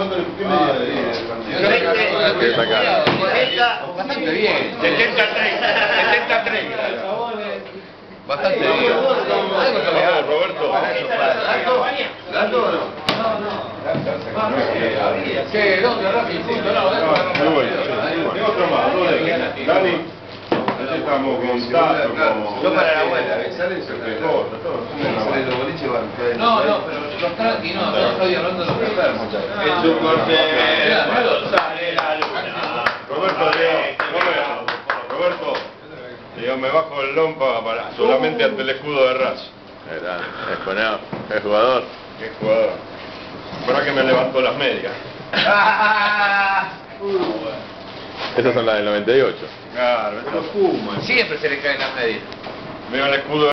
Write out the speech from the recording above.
¿Cuánto le qué medida le di? Que sacar. 40, Bastante bien. 73, 73. Bastante bien. Roberto. ¿Gato o no? ¿dónde, Rafi? Punto, no, otro más, Dani. Estamos con Tato, como... Yo para la abuela. Sale eso, que todo, todo. Sale los van. No, no, pero los tranqui no, yo estoy hablando de los enfermos. En su cortejo sale la luna. Roberto, Roberto, digo, me bajo el lompa para, solamente ante el escudo de Raz. Era, es poneo, es jugador. Qué jugador. Para que me levantó las medias. Esas son las del 98. Claro, Siempre se le caen las medias. Veo el escudo